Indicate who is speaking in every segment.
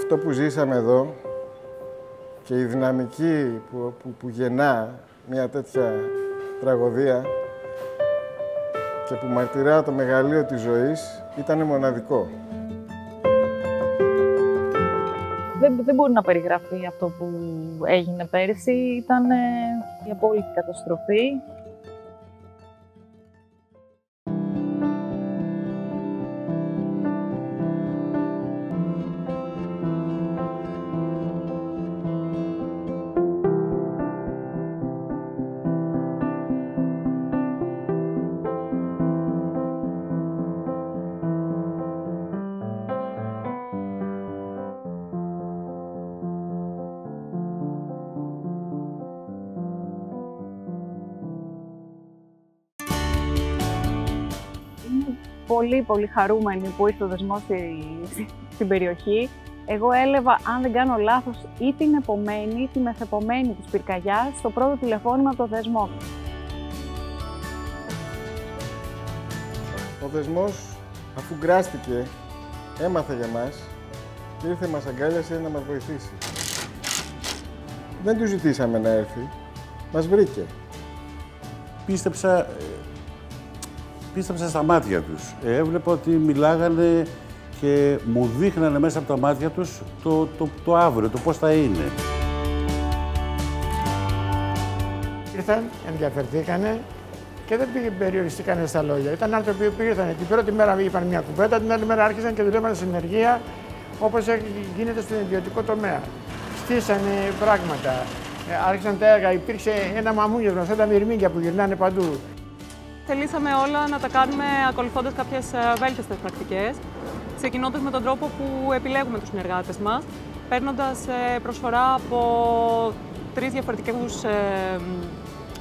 Speaker 1: αυτό που ζήσαμε εδώ και η δυναμική που, που, που γεννά μια τέτοια τραγωδία και που μαρτυρά το μεγαλείο της ζωής ήταν μοναδικό.
Speaker 2: Δεν, δεν μπορεί να περιγραφεί αυτό που έγινε πέρυσι. Ήταν η απόλυτη καταστροφή. Πολύ πολύ χαρούμενη που ήρθε ο δεσμός στη, στην περιοχή. Εγώ έλεβα, αν δεν κάνω λάθος, ή την επομένη ή τη μεθεπομένη της πυρκαγιάς στο πρώτο τηλεφώνημα από το δεσμό.
Speaker 1: Ο δεσμός, αφού γκράστηκε, έμαθε για μας και ήρθε μας αγκάλιασε να μας βοηθήσει. Δεν του ζητήσαμε να έρθει, μας βρήκε.
Speaker 3: Πίστεψα πίστεψα στα μάτια τους. Έβλεπα ότι μιλάγανε και μου δείχνανε μέσα από τα μάτια τους το, το, το αύριο, το πώς θα είναι.
Speaker 4: Ήρθαν, ενδιαφερθήκανε και δεν πήγε, περιοριστήκανε στα λόγια. Ήταν άνθρωποι που ήρθαν την πρώτη μέρα είπαν μια κουβέντα, την άλλη μέρα άρχισαν και δουλεύαν συνεργεία όπως γίνεται στον ιδιωτικό τομέα. Στήσανε πράγματα, ε, άρχισαν τα έργα, υπήρξε ένα μαμούνιο γνωστό, τα μυρμήγκια που γυρνάνε παντού
Speaker 5: θελήσαμε όλα να τα κάνουμε ακολουθώντας κάποιες ε, βέλτιστες πρακτικές, ξεκινώντας με τον τρόπο που επιλέγουμε τους συνεργάτες μας, παίρνοντας ε, προσφορά από τρεις διαφορετικούς ε,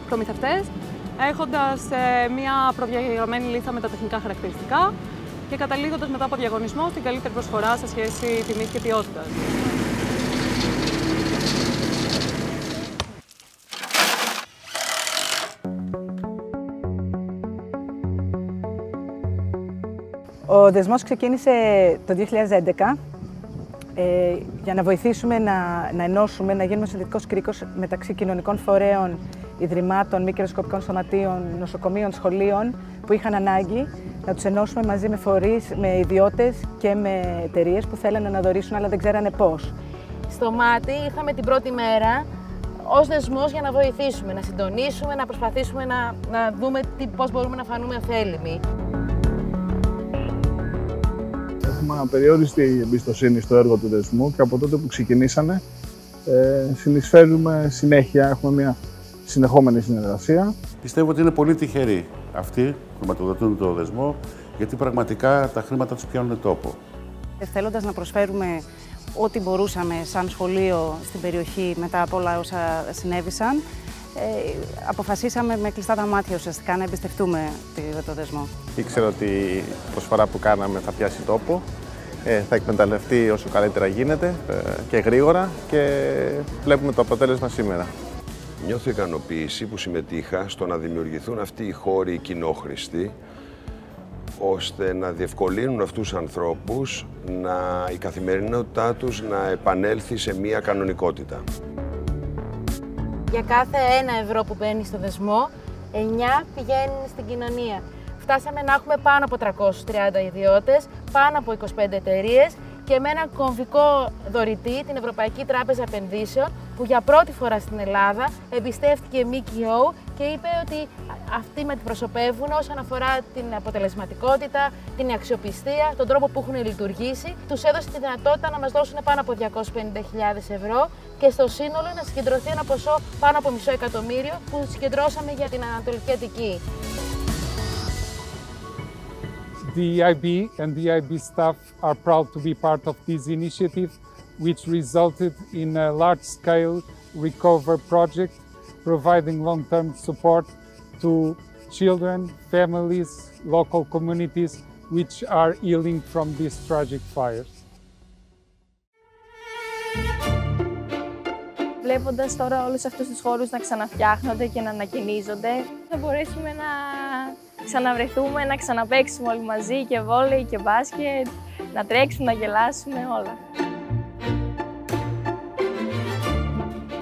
Speaker 5: προμηθευτές, έχοντας μια προδιαγραμμένη λίστα με τα τεχνικά χαρακτηριστικά και καταλήγοντας μετά από διαγωνισμό στην καλύτερη προσφορά σε σχέση τιμής και ποιότητας.
Speaker 6: Ο δεσμός ξεκίνησε το 2011 ε, για να βοηθήσουμε να, να ενώσουμε, να γίνουμε συνδετικός κρίκος μεταξύ κοινωνικών φορέων, ιδρυμάτων, μη κερδοσκοπικών σωματείων, νοσοκομείων, σχολείων που είχαν ανάγκη να τους ενώσουμε μαζί με φορείς, με ιδιώτες και με εταιρείες που θέλανε να δωρήσουν αλλά δεν ξέρανε πώς.
Speaker 7: Στο μάτι ήρθαμε την πρώτη μέρα ως δεσμός για να βοηθήσουμε, να συντονίσουμε, να προσπαθήσουμε να, να δούμε τι, πώς μπορούμε να φανούμε ωφέλιμοι
Speaker 8: έχουμε απεριόριστη εμπιστοσύνη στο έργο του δεσμού και από τότε που ξεκινήσανε ε, συνεισφέρουμε συνέχεια, έχουμε μια συνεχόμενη συνεργασία.
Speaker 3: Πιστεύω ότι είναι πολύ τυχεροί αυτοί που χρηματοδοτούν το δεσμό, γιατί πραγματικά τα χρήματα τους πιάνουν τόπο.
Speaker 9: Θέλοντας να προσφέρουμε ό,τι μπορούσαμε σαν σχολείο στην περιοχή μετά από όλα όσα συνέβησαν, ε, αποφασίσαμε με κλειστά τα μάτια ουσιαστικά να εμπιστευτούμε το δεσμό.
Speaker 10: Ήξερα ότι η προσφορά που κάναμε θα πιάσει τόπο, ε, θα εκμεταλλευτεί όσο καλύτερα γίνεται ε, και γρήγορα και βλέπουμε το αποτέλεσμα σήμερα.
Speaker 11: Νιώθω ικανοποίηση που συμμετείχα στο να δημιουργηθούν αυτοί οι χώροι κοινόχρηστοι ώστε να διευκολύνουν αυτούς τους ανθρώπους να, η καθημερινότητά τους να επανέλθει σε μία κανονικότητα.
Speaker 7: Για κάθε ένα ευρώ που μπαίνει στο δεσμό, 9 πηγαίνουν στην κοινωνία. Φτάσαμε να έχουμε πάνω από 330 ιδιώτες, πάνω από 25 εταιρείες και με ένα κομβικό δωρητή, την Ευρωπαϊκή Τράπεζα Επενδύσεων, που για πρώτη φορά στην Ελλάδα εμπιστεύτηκε ΜΚΟ και είπε ότι αυτοί με προσωπεύουν όσον αφορά την αποτελεσματικότητα, την αξιοπιστία, τον τρόπο που έχουν λειτουργήσει. Τους έδωσε τη δυνατότητα να μας δώσουν πάνω από 250.000 ευρώ και στο σύνολο να συγκεντρωθεί ένα ποσό πάνω από μισό εκατομμύριο που συγκεντρώσαμε για την Ανατολική Αττική.
Speaker 12: The EIB and the EIB staff are proud to be part of this initiative, which resulted in a large-scale recover project, providing long-term support to children, families, local communities which are healing from these tragic fires.
Speaker 2: Βλέποντας τώρα όλους αυτούς τους χώρους να ξαναφτιάχνονται και να ανακαινίζονται, θα μπορέσουμε να ξαναβρεθούμε, να ξαναπαίξουμε όλοι μαζί και βόλεϊ και μπάσκετ, να τρέξουμε, να γελάσουμε, όλα.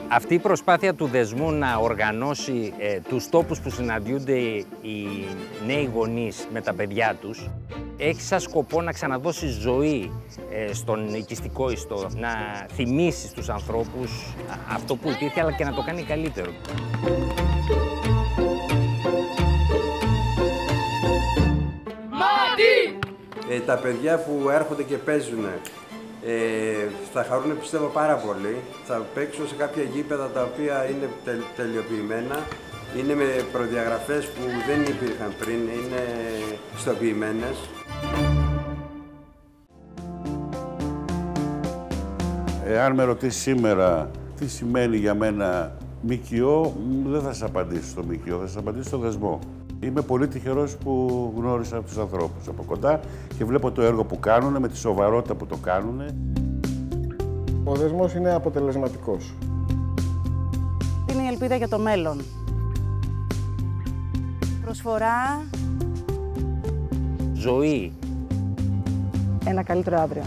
Speaker 13: Αυτή η προσπάθεια του δεσμού να οργανώσει ε, τους τόπους που συναντιούνται οι νέοι γονείς με τα παιδιά τους έχει σαν σκοπό να ξαναδώσει ζωή ε, στον οικιστικό ιστό, να θυμίσει στους ανθρώπους αυτό που υπήρχε αλλά και να το κάνει καλύτερο.
Speaker 14: Ε, τα παιδιά που έρχονται και παίζουν ε, θα χαρούν πιστεύω πάρα πολύ. Θα παίξουν σε κάποια γήπεδα τα οποία είναι τελ, τελειοποιημένα. Είναι με προδιαγραφές που δεν υπήρχαν πριν, είναι πιστοποιημένες.
Speaker 3: Εάν με ρωτήσεις σήμερα τι σημαίνει για μένα ΜΚΟ, δεν θα σα απαντήσω στο ΜΚΟ, θα σα απαντήσω στο δεσμό. Είμαι πολύ τυχερός που γνώρισα τους ανθρώπους από κοντά και βλέπω το έργο που κάνουν με τη σοβαρότητα που το κάνουν.
Speaker 1: Ο δεσμός είναι αποτελεσματικός.
Speaker 9: Είναι η ελπίδα για το μέλλον. Προσφορά.
Speaker 13: Ζωή.
Speaker 6: Ένα καλύτερο αύριο.